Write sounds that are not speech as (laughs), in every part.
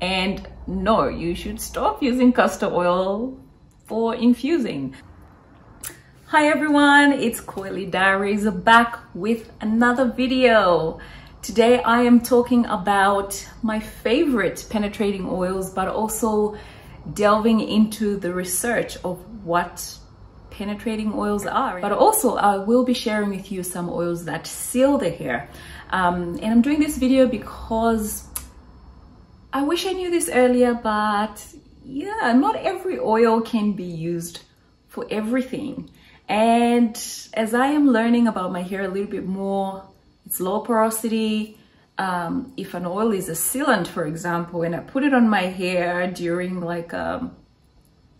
And no, you should stop using castor oil for infusing. Hi everyone, it's Coily Diaries back with another video. Today I am talking about my favorite penetrating oils, but also delving into the research of what penetrating oils are. But also I will be sharing with you some oils that seal the hair. Um, and I'm doing this video because I wish I knew this earlier, but yeah, not every oil can be used for everything. And as I am learning about my hair a little bit more, it's low porosity. Um, if an oil is a sealant, for example, and I put it on my hair during like a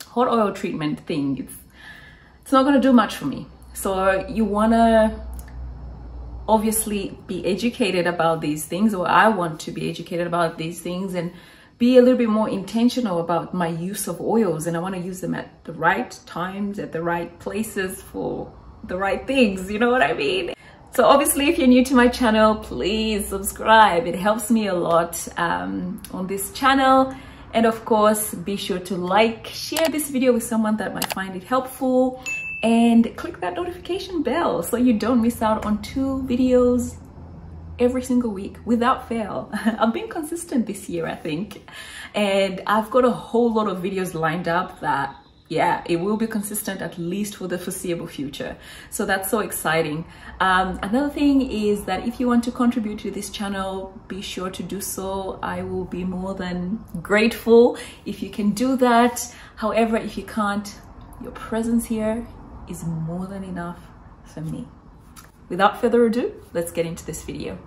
hot oil treatment thing, it's, it's not gonna do much for me. So you wanna obviously be educated about these things or I want to be educated about these things and be a little bit more intentional about my use of oils and I want to use them at the right times, at the right places for the right things, you know what I mean? So obviously if you're new to my channel, please subscribe. It helps me a lot um, on this channel. And of course, be sure to like, share this video with someone that might find it helpful and click that notification bell so you don't miss out on two videos every single week without fail. (laughs) I've been consistent this year, I think. And I've got a whole lot of videos lined up that yeah, it will be consistent at least for the foreseeable future. So that's so exciting. Um, another thing is that if you want to contribute to this channel, be sure to do so. I will be more than grateful if you can do that. However, if you can't, your presence here is more than enough for me. Without further ado, let's get into this video.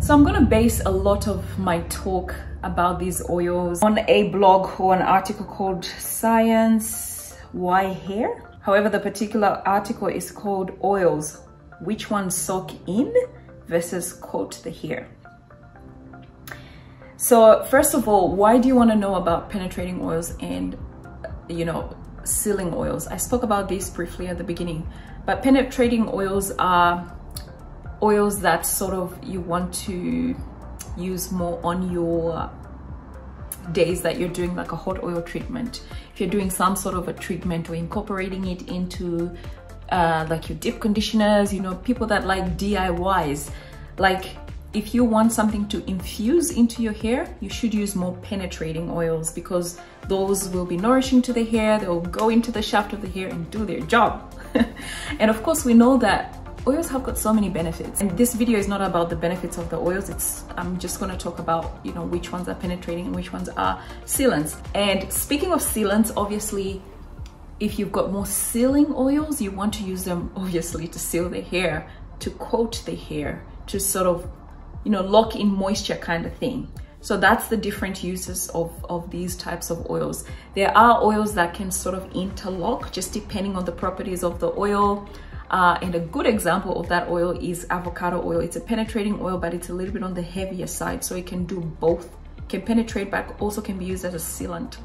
So I'm gonna base a lot of my talk about these oils on a blog or an article called Science Why Hair. However, the particular article is called Oils, which ones soak in versus coat the hair. So first of all, why do you want to know about penetrating oils and, you know, sealing oils? I spoke about this briefly at the beginning, but penetrating oils are oils that sort of you want to use more on your days that you're doing like a hot oil treatment. If you're doing some sort of a treatment or incorporating it into uh, like your deep conditioners, you know, people that like DIYs, like if you want something to infuse into your hair, you should use more penetrating oils because those will be nourishing to the hair, they'll go into the shaft of the hair and do their job. (laughs) and of course, we know that oils have got so many benefits. And this video is not about the benefits of the oils, it's I'm just gonna talk about, you know, which ones are penetrating and which ones are sealants. And speaking of sealants, obviously, if you've got more sealing oils, you want to use them obviously to seal the hair, to coat the hair, to sort of you know, lock in moisture kind of thing. So that's the different uses of, of these types of oils. There are oils that can sort of interlock just depending on the properties of the oil. Uh, and a good example of that oil is avocado oil. It's a penetrating oil, but it's a little bit on the heavier side. So it can do both, can penetrate, but also can be used as a sealant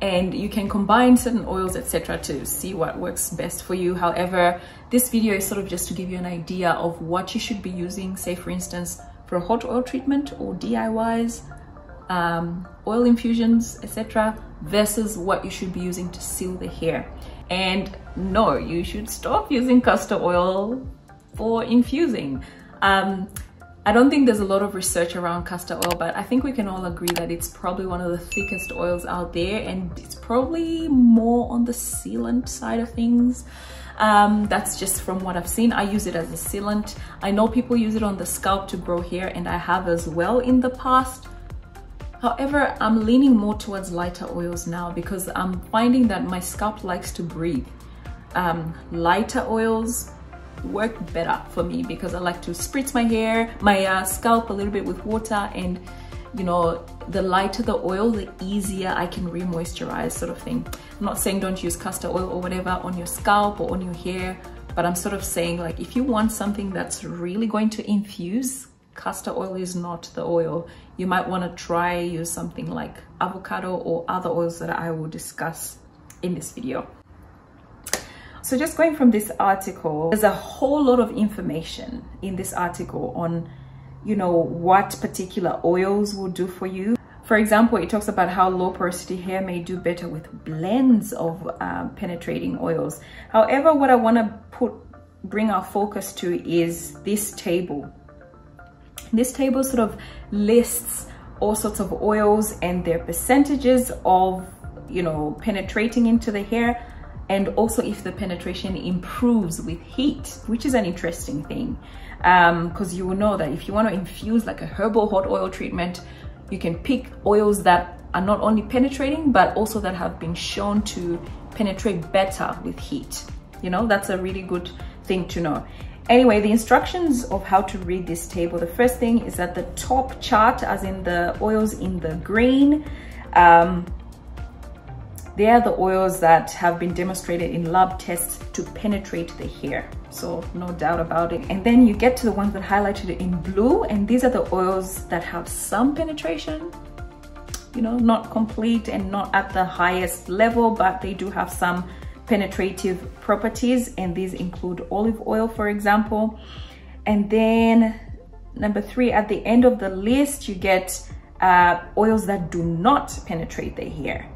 and you can combine certain oils etc to see what works best for you. However this video is sort of just to give you an idea of what you should be using. Say for instance for a hot oil treatment or DIYs um, oil infusions etc versus what you should be using to seal the hair. And no you should stop using castor oil for infusing. Um, I don't think there's a lot of research around castor oil, but I think we can all agree that it's probably one of the thickest oils out there and it's probably more on the sealant side of things. Um, that's just from what I've seen. I use it as a sealant. I know people use it on the scalp to grow hair and I have as well in the past. However, I'm leaning more towards lighter oils now because I'm finding that my scalp likes to breathe. Um, lighter oils, work better for me because I like to spritz my hair, my uh, scalp a little bit with water and you know, the lighter the oil, the easier I can re-moisturize sort of thing. I'm not saying don't use castor oil or whatever on your scalp or on your hair, but I'm sort of saying like if you want something that's really going to infuse, castor oil is not the oil. You might want to try use something like avocado or other oils that I will discuss in this video. So just going from this article, there's a whole lot of information in this article on, you know, what particular oils will do for you. For example, it talks about how low porosity hair may do better with blends of um, penetrating oils. However, what I want to put bring our focus to is this table. This table sort of lists all sorts of oils and their percentages of, you know, penetrating into the hair and also if the penetration improves with heat, which is an interesting thing. Because um, you will know that if you want to infuse like a herbal hot oil treatment, you can pick oils that are not only penetrating, but also that have been shown to penetrate better with heat. You know, that's a really good thing to know. Anyway, the instructions of how to read this table. The first thing is that the top chart, as in the oils in the green, um, they are the oils that have been demonstrated in lab tests to penetrate the hair. So no doubt about it. And then you get to the ones that highlighted in blue. And these are the oils that have some penetration, you know, not complete and not at the highest level, but they do have some penetrative properties. And these include olive oil, for example. And then number three, at the end of the list, you get uh, oils that do not penetrate the hair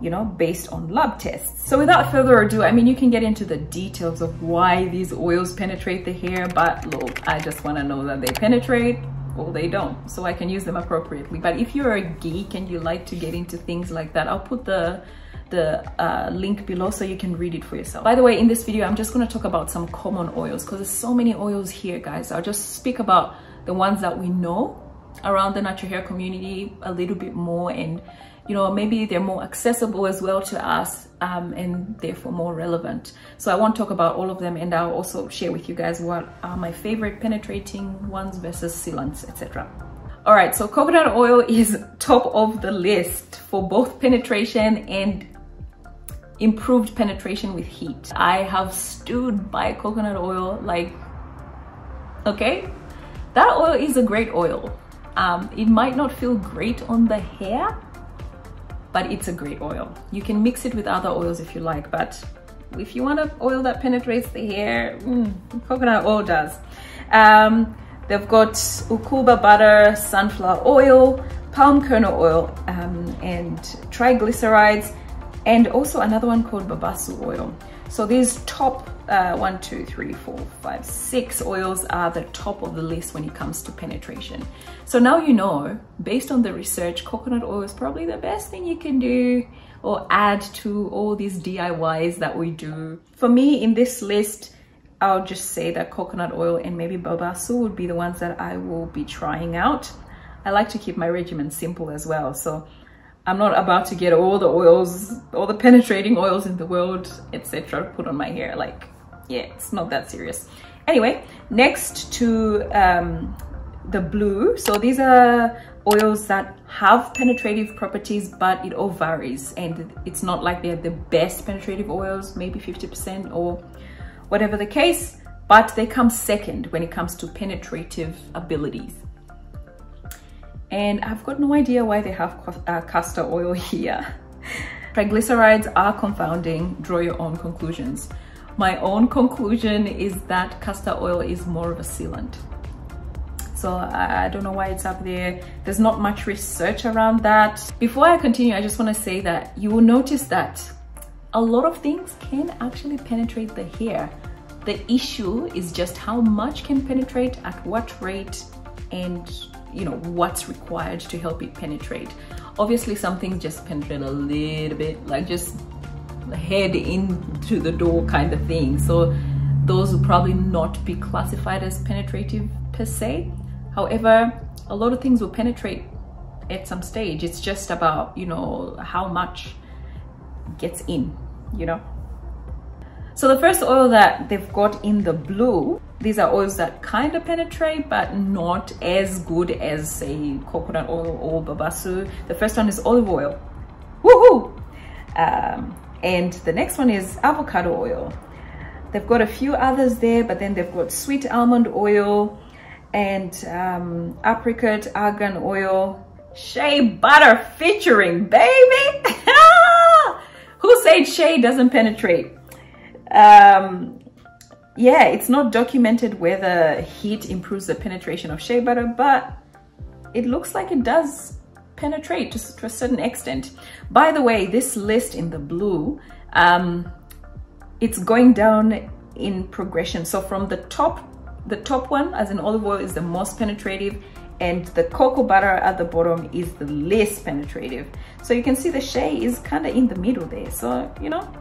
you know, based on lab tests. So without further ado, I mean, you can get into the details of why these oils penetrate the hair, but look, I just wanna know that they penetrate or they don't, so I can use them appropriately. But if you're a geek and you like to get into things like that, I'll put the the uh, link below so you can read it for yourself. By the way, in this video, I'm just gonna talk about some common oils because there's so many oils here, guys. I'll just speak about the ones that we know around the natural hair community a little bit more and you know, maybe they're more accessible as well to us um, and therefore more relevant. So I won't talk about all of them and I'll also share with you guys what are my favorite penetrating ones versus sealants, etc. All right, so coconut oil (laughs) is top of the list for both penetration and improved penetration with heat. I have stood by coconut oil like, okay, that oil is a great oil. Um, it might not feel great on the hair, but it's a great oil. You can mix it with other oils if you like, but if you want an oil that penetrates the hair, mm, coconut oil does. Um, they've got ucuuba butter, sunflower oil, palm kernel oil, um, and triglycerides, and also another one called babassu oil. So these top uh, one, two, three, four, five, six oils are the top of the list when it comes to penetration. So now you know, based on the research, coconut oil is probably the best thing you can do or add to all these DIYs that we do. For me, in this list, I'll just say that coconut oil and maybe babassu would be the ones that I will be trying out. I like to keep my regimen simple as well. So I'm not about to get all the oils, all the penetrating oils in the world, etc. put on my hair. Like yeah, it's not that serious. Anyway, next to um, the blue. So these are oils that have penetrative properties, but it all varies. And it's not like they're the best penetrative oils, maybe 50% or whatever the case, but they come second when it comes to penetrative abilities. And I've got no idea why they have uh, castor oil (laughs) here. Triglycerides are confounding, draw your own conclusions. My own conclusion is that castor oil is more of a sealant. So I don't know why it's up there. There's not much research around that. Before I continue, I just want to say that you will notice that a lot of things can actually penetrate the hair. The issue is just how much can penetrate, at what rate, and you know what's required to help it penetrate. Obviously, some things just penetrate a little bit, like just head into the door kind of thing. So those will probably not be classified as penetrative per se. However, a lot of things will penetrate at some stage. It's just about, you know, how much gets in, you know. So the first oil that they've got in the blue, these are oils that kind of penetrate, but not as good as say coconut oil or babassu. The first one is olive oil. Woohoo! Um, and the next one is avocado oil. They've got a few others there, but then they've got sweet almond oil and um, apricot argan oil, shea butter featuring, baby. (laughs) Who said shea doesn't penetrate? um, yeah, it's not documented whether heat improves the penetration of shea butter, but it looks like it does penetrate to, to a certain extent. By the way, this list in the blue, um, it's going down in progression. So from the top, the top one, as in olive oil, is the most penetrative and the cocoa butter at the bottom is the least penetrative. So you can see the shea is kind of in the middle there. So, you know,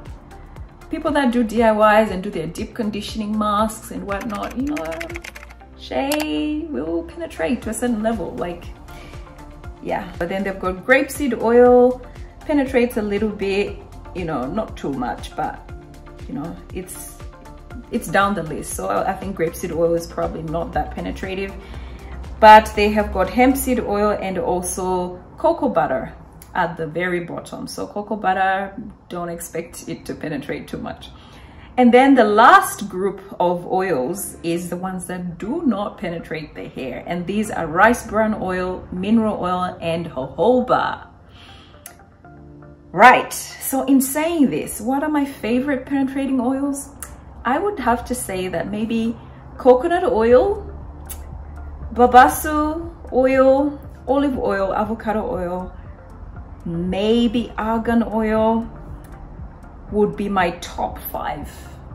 people that do DIYs and do their deep conditioning masks and whatnot, you know, shea will penetrate to a certain level. Like, yeah. But then they've got grapeseed oil, penetrates a little bit, you know, not too much, but you know, it's it's down the list. So I think grapeseed oil is probably not that penetrative. But they have got hemp seed oil and also cocoa butter at the very bottom. So cocoa butter, don't expect it to penetrate too much. And then the last group of oils is the ones that do not penetrate the hair. And these are rice bran oil, mineral oil, and jojoba. Right, so in saying this, what are my favorite penetrating oils? I would have to say that maybe coconut oil, babassu oil, olive oil, avocado oil, maybe argan oil would be my top five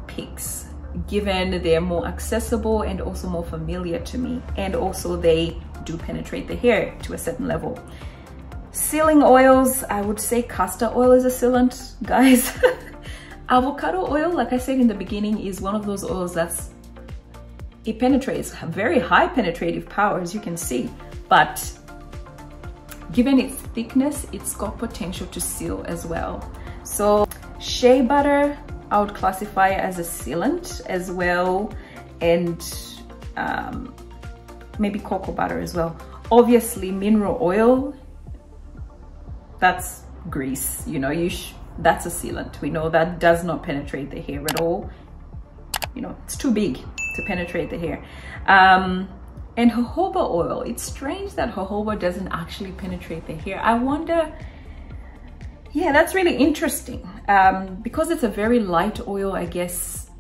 picks given they're more accessible and also more familiar to me and also they do penetrate the hair to a certain level. Sealing oils i would say castor oil is a sealant (laughs) guys. Avocado oil like i said in the beginning is one of those oils that's it penetrates very high penetrative power as you can see. But Given its thickness, it's got potential to seal as well. So shea butter, I would classify as a sealant as well. And um, maybe cocoa butter as well. Obviously mineral oil, that's grease, you know, you that's a sealant. We know that does not penetrate the hair at all. You know, it's too big to penetrate the hair. Um, and jojoba oil, it's strange that jojoba doesn't actually penetrate the hair. I wonder, yeah, that's really interesting. Um, because it's a very light oil, I guess,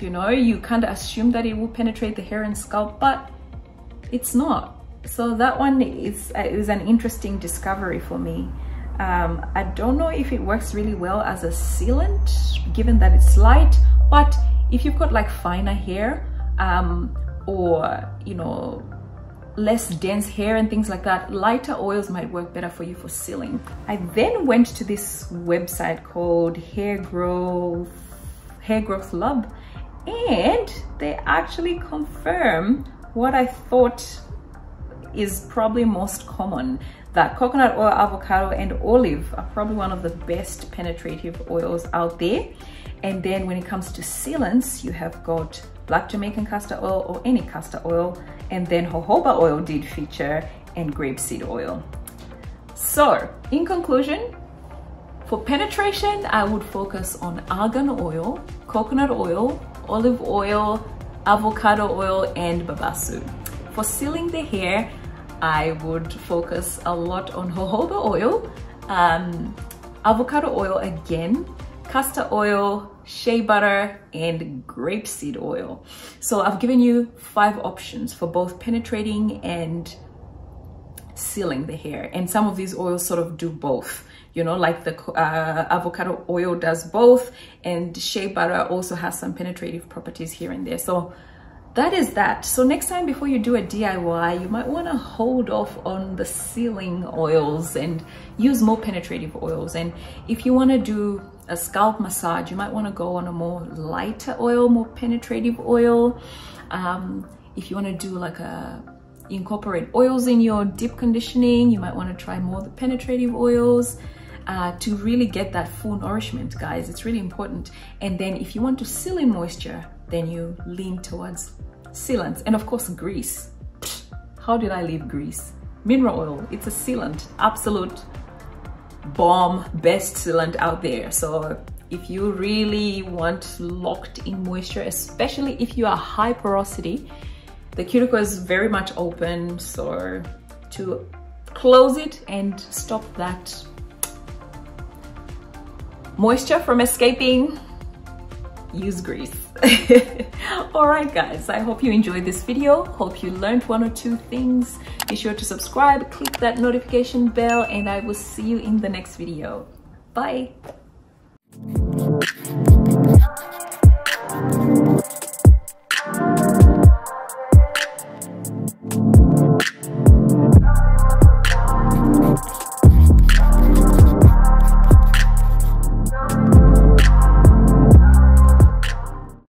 you know, you kind of assume that it will penetrate the hair and scalp, but it's not. So that one is, uh, is an interesting discovery for me. Um, I don't know if it works really well as a sealant, given that it's light, but if you've got like finer hair, um, or you know less dense hair and things like that lighter oils might work better for you for sealing. I then went to this website called hair growth hair growth lab and they actually confirm what i thought is probably most common that coconut oil avocado and olive are probably one of the best penetrative oils out there. And then when it comes to sealants you have got black Jamaican castor oil or any castor oil. And then jojoba oil did feature and grapeseed oil. So in conclusion, for penetration, I would focus on argan oil, coconut oil, olive oil, avocado oil, and babassu. For sealing the hair, I would focus a lot on jojoba oil, um, avocado oil again, castor oil, shea butter, and grapeseed oil. So I've given you five options for both penetrating and sealing the hair. And some of these oils sort of do both. You know, like the uh, avocado oil does both and shea butter also has some penetrative properties here and there. So that is that. So next time before you do a DIY, you might want to hold off on the sealing oils and use more penetrative oils. And if you want to do a scalp massage, you might want to go on a more lighter oil, more penetrative oil. Um, if you want to do like a incorporate oils in your deep conditioning, you might want to try more the penetrative oils. Uh, to really get that full nourishment, guys. It's really important. And then if you want to seal in moisture, then you lean towards sealants. And of course, grease. How did I leave grease? Mineral oil, it's a sealant, absolute bomb best sealant out there. So if you really want locked in moisture, especially if you are high porosity, the cuticle is very much open. So to close it and stop that moisture from escaping, use grease. (laughs) All right, guys, I hope you enjoyed this video. Hope you learned one or two things. Be sure to subscribe, click that notification bell, and I will see you in the next video. Bye.